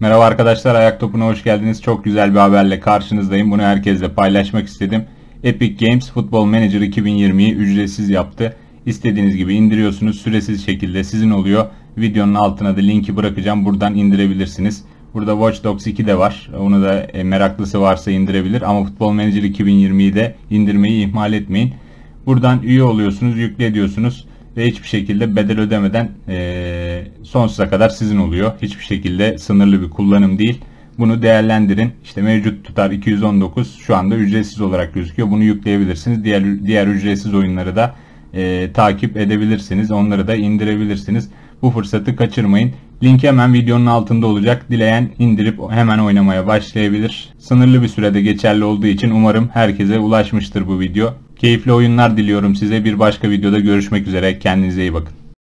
Merhaba arkadaşlar, Ayak Topu'na hoş geldiniz. Çok güzel bir haberle karşınızdayım. Bunu herkesle paylaşmak istedim. Epic Games Football Manager 2020'yi ücretsiz yaptı. İstediğiniz gibi indiriyorsunuz. Süresiz şekilde sizin oluyor. Videonun altına da linki bırakacağım. Buradan indirebilirsiniz. Burada Watch Dogs 2 de var. Onu da e, meraklısı varsa indirebilir. Ama Football Manager 2020'yi de indirmeyi ihmal etmeyin. Buradan üye oluyorsunuz, yükle ediyorsunuz ve hiçbir şekilde bedel ödemeden e, sonsuza kadar sizin oluyor. Hiçbir şekilde sınırlı bir kullanım değil. Bunu değerlendirin. İşte mevcut tutar 219 şu anda ücretsiz olarak gözüküyor. Bunu yükleyebilirsiniz. Diğer diğer ücretsiz oyunları da e, takip edebilirsiniz. Onları da indirebilirsiniz. Bu fırsatı kaçırmayın. Link hemen videonun altında olacak. Dileyen indirip hemen oynamaya başlayabilir. Sınırlı bir sürede geçerli olduğu için umarım herkese ulaşmıştır bu video. Keyifli oyunlar diliyorum size. Bir başka videoda görüşmek üzere. Kendinize iyi bakın.